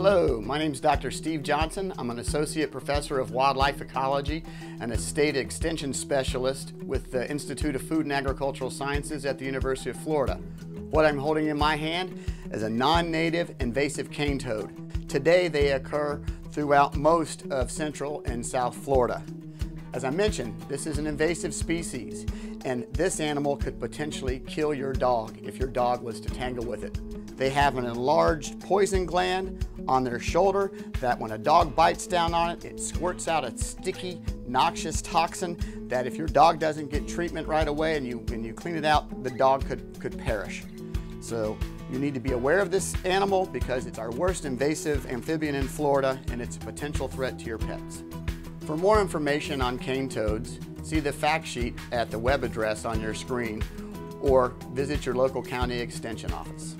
Hello, my name is Dr. Steve Johnson. I'm an Associate Professor of Wildlife Ecology and a State Extension Specialist with the Institute of Food and Agricultural Sciences at the University of Florida. What I'm holding in my hand is a non-native invasive cane toad. Today they occur throughout most of Central and South Florida. As I mentioned, this is an invasive species and this animal could potentially kill your dog if your dog was to tangle with it. They have an enlarged poison gland on their shoulder that when a dog bites down on it, it squirts out a sticky, noxious toxin that if your dog doesn't get treatment right away and you, and you clean it out, the dog could, could perish. So you need to be aware of this animal because it's our worst invasive amphibian in Florida and it's a potential threat to your pets. For more information on cane toads, see the fact sheet at the web address on your screen or visit your local county extension office.